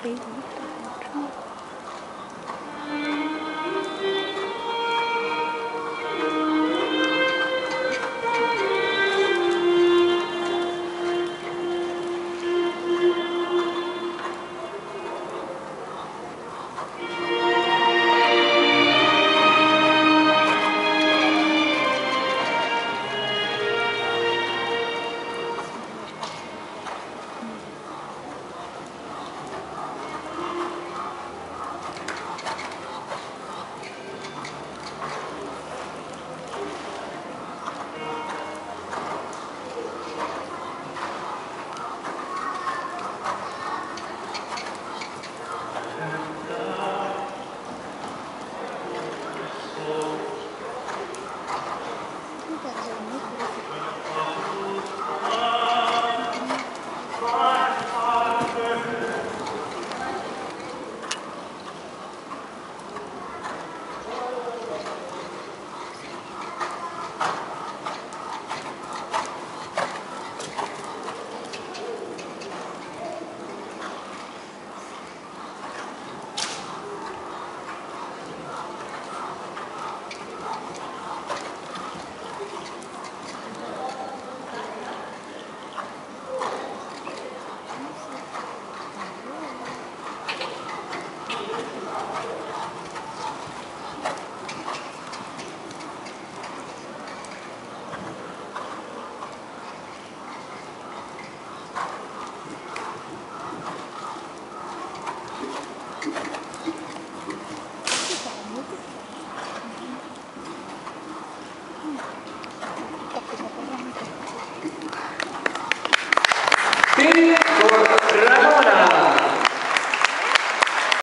可以 Thank you.